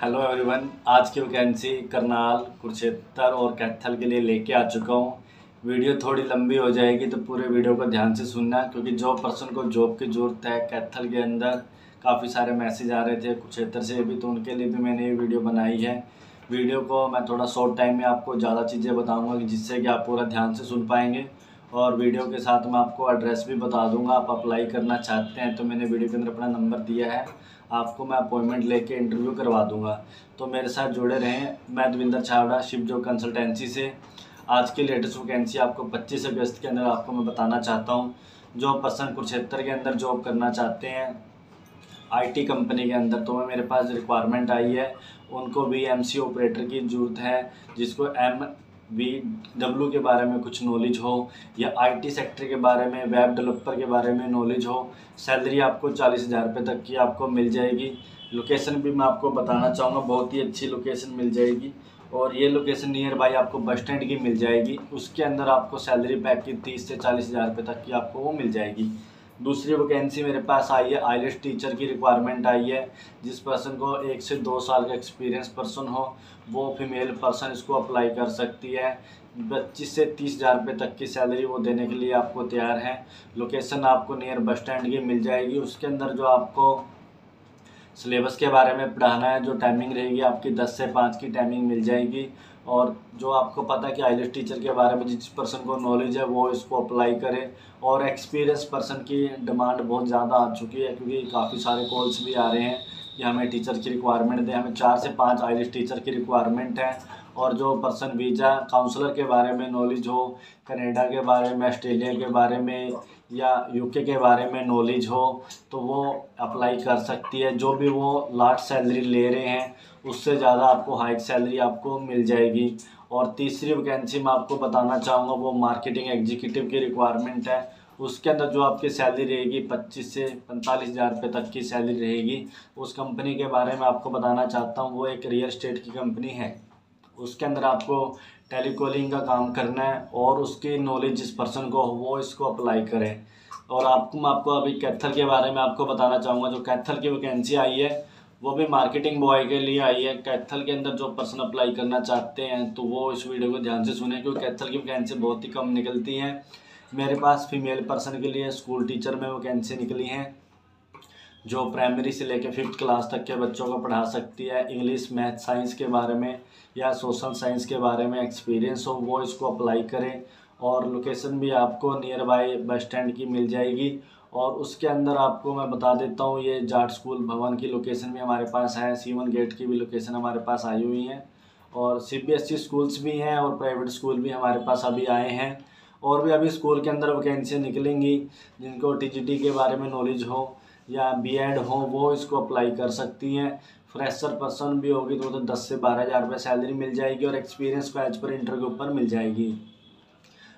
Hello everyone आज की vacancy Karnal, Kurukshetra और कैथल के लिए लेके आ चुका हूँ। वीडियो थोड़ी लंबी हो जाएगी तो पूरे वीडियो को ध्यान से सुनना, क्योंकि जो पर्सन को जॉब की ज़रूरत है, कैथल के अंदर काफ़ी सारे मैसेज आ रहे थे कुरुक्षेत्र से भी तो उनके लिए भी मैंने ये वीडियो बनाई है। वीडियो को मैं थोड़ा शॉर्ट टाइम में आपको ज़्यादा चीज़ें बताऊँगा, जिससे कि आप पूरा ध्यान से सुन पाएँगे। और वीडियो के साथ मैं आपको एड्रेस भी बता दूँगा, आप अप्लाई करना चाहते हैं तो मैंने वीडियो के अंदर अपना नंबर दिया है। आपको मैं अपॉइंटमेंट लेके इंटरव्यू करवा दूँगा। तो मेरे साथ जुड़े रहें मैं दविंदर छावड़ा, शिव जो कंसल्टेंसी से। आज की लेटेस्ट वैकेंसी आपको 25 अगस्त के अंदर आपको मैं बताना चाहता हूँ। जो पर्सन कुरुक्षेत्र के अंदर जॉब करना चाहते हैं। आईटी कंपनी के अंदर तो मेरे पास रिक्वायरमेंट आई है। उनको भी एमसी ऑपरेटर की ज़रूरत है, जिसको एम वी डब्ल्यू के बारे में कुछ नॉलेज हो या आईटी सेक्टर के बारे में वेब डेवलपर के बारे में नॉलेज हो सैलरी आपको चालीस हज़ार रुपये तक की आपको मिल जाएगी। लोकेशन भी मैं आपको बताना चाहूँगा, बहुत ही अच्छी लोकेशन मिल जाएगी और ये लोकेशन नियर बाई आपको बस स्टैंड की मिल जाएगी। उसके अंदर आपको सैलरी पैक की तीस से चालीस हज़ार रुपये तक की आपको वो मिल जाएगी। दूसरी वैकेंसी मेरे पास आई है आईलेस टीचर की रिक्वायरमेंट आई है। जिस पर्सन को एक से दो साल का एक्सपीरियंस पर्सन हो, वो फीमेल पर्सन इसको अप्लाई कर सकती है। पच्चीस से तीस हज़ार रुपये तक की सैलरी वो देने के लिए आपको तैयार है। लोकेशन आपको नियर बस स्टैंड की मिल जाएगी। उसके अंदर जो आपको सिलेबस के बारे में पढ़ाना है, जो टाइमिंग रहेगी, आपकी दस से पाँच की टाइमिंग मिल जाएगी। और जो आपको पता है कि आईलेट टीचर के बारे में जिस पर्सन को नॉलेज है, वो इसको अप्लाई करे। और एक्सपीरियंस पर्सन की डिमांड बहुत ज़्यादा आ चुकी है, क्योंकि काफ़ी सारे कॉल्स भी आ रहे हैं कि हमें टीचर की रिक्वायरमेंट दें। हमें चार से पाँच आईलेट टीचर की रिक्वायरमेंट है और जो पर्सन वीज़ा काउंसलर के बारे में नॉलेज हो कनेडा के बारे में ऑस्ट्रेलिया के बारे में या यूके के बारे में नॉलेज हो तो वो अप्लाई कर सकती है। जो भी वो लार्ज सैलरी ले रहे हैं, उससे ज़्यादा आपको हाइक सैलरी आपको मिल जाएगी। और तीसरी वैकेंसी मैं आपको बताना चाहूँगा, वो मार्केटिंग एग्जीक्यूटिव की रिक्वायरमेंट है। उसके अंदर जो आपकी सैलरी रहेगी, पच्चीस से पैंतालीस हज़ार रुपये तक की सैलरी रहेगी। उस कंपनी के बारे में आपको बताना चाहता हूँ, वो एक रियल स्टेट की कंपनी है। उसके अंदर आपको टेलीकॉलिंग का काम करना है और उसकी नॉलेज जिस पर्सन को हो, वो इसको अप्लाई करें। और आपको, मैं आपको अभी कैथल के बारे में आपको बताना चाहूँगा। जो कैथल की वैकेंसी आई है, वो भी मार्केटिंग बॉय के लिए आई है। कैथल के अंदर जो पर्सन अप्लाई करना चाहते हैं तो वो इस वीडियो को ध्यान से सुने, क्योंकि कैथल की वैकेंसी बहुत ही कम निकलती हैं। मेरे पास फीमेल पर्सन के लिए स्कूल टीचर में वैकेंसी निकली हैं। जो प्राइमरी से लेकर फिफ्थ क्लास तक के बच्चों को पढ़ा सकती है इंग्लिश मैथ साइंस के बारे में या सोशल साइंस के बारे में एक्सपीरियंस हो, वो इसको अप्लाई करें और लोकेशन भी आपको नियर बाई बस स्टैंड की मिल जाएगी। और उसके अंदर आपको मैं बता देता हूँ, ये जाट स्कूल भवन की लोकेशन भी हमारे पास है सीवन गेट की भी लोकेशन हमारे पास आई हुई है और C B S E schools भी हैं और प्राइवेट स्कूल भी हमारे पास अभी आए हैं। और भी अभी स्कूल के अंदर वैकेंसियाँ निकलेंगी, जिनको टी जी टी के बारे में नॉलेज हो या बी एड हो, वो इसको अप्लाई कर सकती हैं। फ्रेशर पर्सन भी होगी तो तो दस से बारह हज़ार रुपये सैलरी मिल जाएगी और एक्सपीरियंस बैच पर इंटर के ऊपर मिल जाएगी।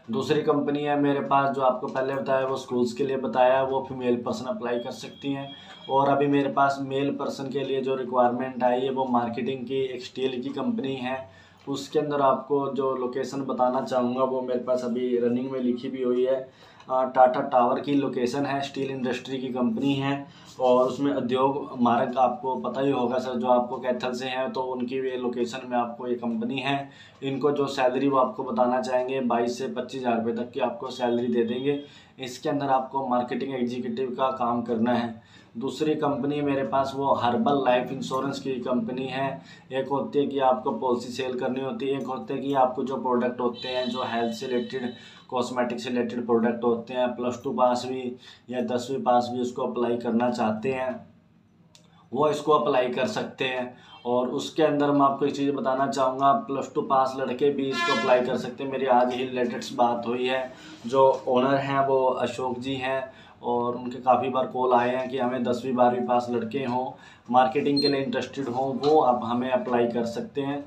दूसरी कंपनी है मेरे पास जो आपको पहले बताया, वो स्कूल्स के लिए बताया, वो फीमेल पर्सन अप्लाई कर सकती हैं। और अभी मेरे पास मेल पर्सन के लिए जो रिक्वायरमेंट आई है, वो मार्केटिंग की, एक स्टील की कंपनी है। उसके अंदर आपको जो लोकेशन बताना चाहूँगा, वो मेरे पास अभी रनिंग में लिखी भी हुई है। टाटा टावर की लोकेशन है स्टील इंडस्ट्री की कंपनी है, और उसमें उद्योग मार्ग आपको पता ही होगा सर, जो आपको कैथल से हैं तो उनकी ये लोकेशन में आपको ये कंपनी है। इनको जो सैलरी वो आपको बताना चाहेंगे, बाईस से पच्चीस हज़ार रुपये तक की आपको सैलरी दे देंगे। इसके अंदर आपको मार्केटिंग एग्जीक्यूटिव का काम करना है। दूसरी कंपनी मेरे पास वो हर्बल लाइफ इंश्योरेंस की कंपनी है। एक होती है कि आपको पॉलिसी सेल करनी होती है, एक होते हैं कि आपको जो प्रोडक्ट होते हैं, जो हेल्थ से रिलेटेड कॉस्मेटिक से रिलेटेड प्रोडक्ट होते हैं प्लस टू पास भी या दसवीं पास भी उसको अप्लाई करना चाहते हैं, वो इसको अप्लाई कर सकते हैं। और उसके अंदर मैं आपको एक चीज़ बताना चाहूँगा प्लस टू पास लड़के भी इसको अप्लाई कर सकते हैं। मेरी आज ही रिलेटेड बात हुई है, जो ओनर हैं, वो अशोक जी हैं, और उनके काफ़ी बार कॉल आए हैं कि हमें दसवीं, बारहवीं पास लड़के हों मार्केटिंग के लिए इंटरेस्टेड हों, वो अब हमें अप्लाई कर सकते हैं।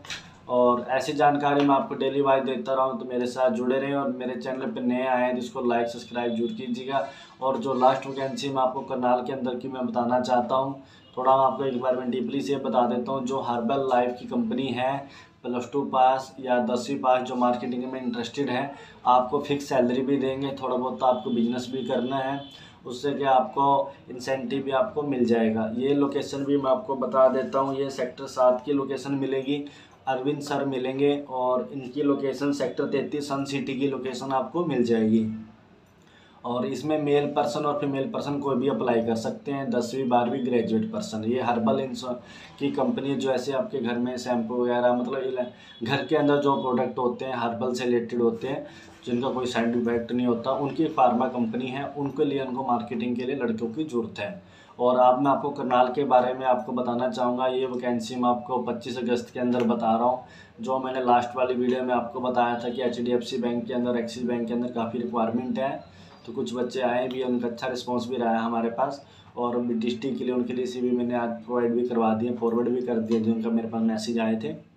और ऐसी जानकारी मैं आपको डेली वाइज देता रहा हूँ तो मेरे साथ जुड़े रहें और मेरे चैनल पर नए आए हैं जिसको लाइक सब्सक्राइब ज़रूर कीजिएगा। और जो लास्ट वैकेंसी मैं आपको करनाल के अंदर की मैं बताना चाहता हूँ, थोड़ा मैं आपको एक बार मैं डीपली से बता देता हूँ, जो हर्बल लाइफ की कंपनी है प्लस टू पास या दसवीं पास जो मार्केटिंग में इंटरेस्टेड है, आपको फिक्स सैलरी भी देंगे, थोड़ा बहुत तो आपको बिज़नेस भी करना है, उससे क्या आपको इंसेंटिव भी आपको मिल जाएगा। ये लोकेशन भी मैं आपको बता देता हूँ, ये सेक्टर सात की लोकेशन मिलेगी अरविंद सर मिलेंगे और इनकी लोकेशन सेक्टर तैंतीस सन सिटी की लोकेशन आपको मिल जाएगी। और इसमें मेल पर्सन और फीमेल पर्सन कोई भी अप्लाई कर सकते हैं, दसवीं, बारहवीं ग्रेजुएट पर्सन ये हर्बल इंश्योर की कंपनी जो ऐसे आपके घर में शैम्पू वगैरह मतलब घर के अंदर जो प्रोडक्ट होते हैं हर्बल से रिलेटेड होते हैं, जिनका कोई साइड इफ़ेक्ट नहीं होता, उनकी फार्मा कंपनी है, उनके लिए, उनको मार्केटिंग के लिए लड़कियों की ज़रूरत है। और आप, मैं आपको करनाल के बारे में आपको बताना चाहूँगा। ये वैकेंसी मैं आपको 25 अगस्त के अंदर बता रहा हूँ। जो मैंने लास्ट वाली वीडियो में आपको बताया था कि एचडीएफसी बैंक के अंदर एक्सिस बैंक के अंदर काफ़ी रिक्वायरमेंट है। तो कुछ बच्चे आए भी उनका अच्छा रिस्पॉन्स भी रहा है हमारे पास। और डिस्ट्रिक्ट के लिए, उनके लिए सीवी मैंने आज प्रोवाइड भी करवा दिए फॉरवर्ड भी कर दिए जिनका मेरे पास मैसेज आए थे।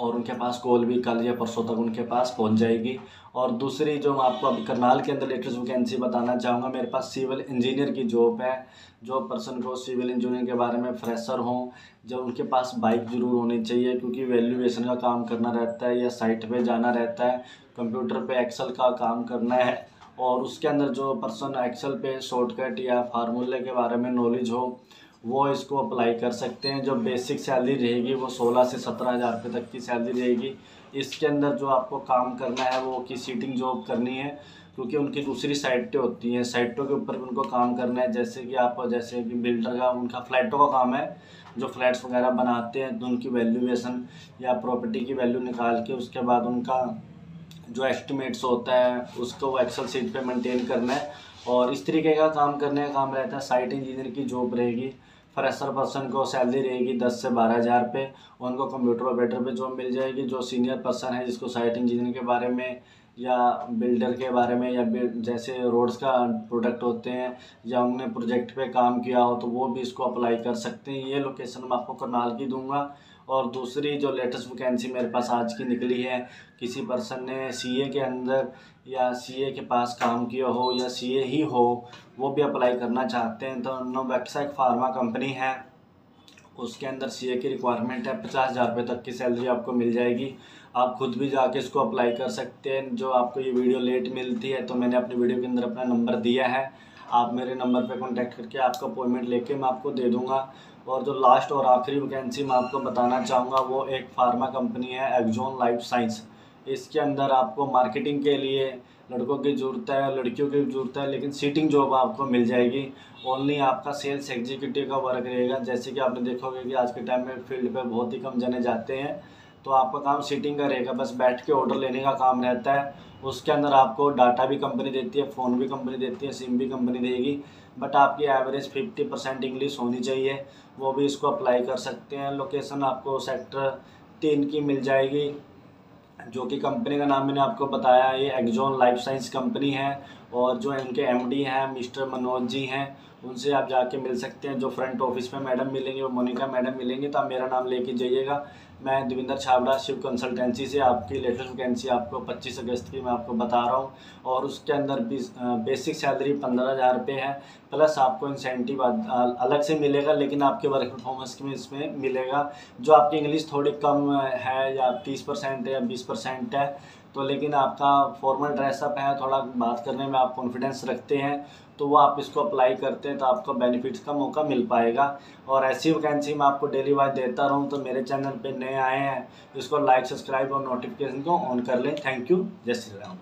और उनके पास कॉल भी कल या परसों तक उनके पास पहुँच जाएगी। और दूसरी जो मैं आपको अभी करनाल के अंदर लेटेस्ट वैकेंसी बताना चाहूँगा, मेरे पास सिविल इंजीनियर की जॉब है। जो पर्सन को सिविल इंजीनियर के बारे में फ्रेशर हों जब उनके पास बाइक ज़रूर होनी चाहिए, क्योंकि वैल्यूएशन का काम करना रहता है या साइट पर जाना रहता है, कंप्यूटर पर एक्सेल का काम करना है। और उसके अंदर जो पर्सन एक्सल पे शॉर्टकट या फार्मूले के बारे में नॉलेज हो वो इसको अप्लाई कर सकते हैं। जो बेसिक सैलरी रहेगी, वो सोलह से सत्रह हज़ार रुपये तक की सैलरी रहेगी। इसके अंदर जो आपको काम करना है, वो की सीटिंग जॉब करनी है, क्योंकि उनकी दूसरी साइटें होती हैं। साइटों के ऊपर भी उनको काम करना है। जैसे कि आप, जैसे कि बिल्डर का, उनका फ्लैटों का काम है, जो फ्लैट्स वगैरह बनाते हैं तो उनकी वैल्यूएशन या प्रॉपर्टी की वैल्यू निकाल के उसके बाद उनका जो एस्टिमेट्स होता है, उसको वो एक्सेल सीट पे मेंटेन करना है। और इस तरीके का काम करने का काम रहता है। साइट इंजीनियर की जॉब रहेगी। फ्रेशर पर्सन को सैलरी रहेगी दस से बारह हज़ार पे। उनको कंप्यूटर ऑपरेटर पे जॉब मिल जाएगी, जो सीनियर पर्सन है, जिसको साइट इंजीनियर के बारे में या बिल्डर के बारे में या जैसे रोड्स का प्रोडक्ट होते हैं, या उनने प्रोजेक्ट पे काम किया हो तो वो भी इसको अप्लाई कर सकते हैं। ये लोकेशन मैं आपको करनाल की दूँगा। और दूसरी जो लेटेस्ट वैकेंसी मेरे पास आज की निकली है, किसी पर्सन ने सीए के अंदर या सीए के पास काम किया हो या सीए ही हो, वो भी अप्लाई करना चाहते हैं। तो नोवैक्सा एक फार्मा कंपनी है, उसके अंदर सीए की रिक्वायरमेंट है। पचास हज़ार रुपये तक की सैलरी आपको मिल जाएगी। आप खुद भी जाके इसको अप्लाई कर सकते हैं। जो आपको ये वीडियो लेट मिलती है तो मैंने अपनी वीडियो के अंदर अपना नंबर दिया है। आप मेरे नंबर पे कांटेक्ट करके आपका अपॉइंटमेंट लेके मैं आपको दे दूँगा। और जो लास्ट और आखिरी वैकेंसी मैं आपको बताना चाहूँगा, वो एक फार्मा कंपनी है एक्जोन लाइफ साइंस इसके अंदर आपको मार्केटिंग के लिए लड़कों की ज़रूरत है, लड़कियों की ज़रूरत है, लेकिन सीटिंग जॉब आपको मिल जाएगी। ओनली आपका सेल्स एग्जीक्यूटिव का वर्क रहेगा। जैसे कि आपने देखोगे कि आज के टाइम में फ़ील्ड पर बहुत ही कम जने जाते हैं। तो आपका काम सीटिंग का रहेगा, बस बैठ के ऑर्डर लेने का काम रहता है। उसके अंदर आपको डाटा भी कंपनी देती है फ़ोन भी कंपनी देती है सिम भी कंपनी देगी। बट आपकी एवरेज फिफ्टी परसेंट इंग्लिश होनी चाहिए। वो भी इसको अप्लाई कर सकते हैं। लोकेशन आपको सेक्टर तीन की मिल जाएगी। जो कि कंपनी का नाम मैंने आपको बताया, ये एक्जोन लाइफ साइंस कंपनी है। और जो इनके एमडी हैं, मिस्टर मनोज जी हैं, उनसे आप जाके मिल सकते हैं। जो फ्रंट ऑफ़िस में मैडम मिलेंगे, वो मोनिका मैडम मिलेंगे तो आप मेरा नाम लेके जाइएगा। मैं देविंदर छाबड़ा, शिव कंसल्टेंसी से आपकी लेटेस्ट वैकेंसी आपको 25 अगस्त की मैं आपको बता रहा हूँ और उसके अंदर बेसिक सैलरी पंद्रह हज़ार रुपये है प्लस आपको इंसेंटिव अलग से मिलेगा, लेकिन आपके वर्क परफॉर्मेंस में इसमें मिलेगा, जो आपकी इंग्लिश थोड़ी कम है या तीस परसेंट है या बीस परसेंट है तो लेकिन आपका फॉर्मल ड्रेसअप है, थोड़ा बात करने में आप कॉन्फिडेंस रखते हैं तो वो आप इसको अप्लाई करते हैं तो आपको बेनिफिट्स का मौका मिल पाएगा। और ऐसी वैकेंसी मैं आपको डेली वाइज देता रहूँ तो मेरे चैनल पे नए आए हैं, इसको लाइक सब्सक्राइब और नोटिफिकेशन को ऑन कर लें। थैंक यू जय श्री राम।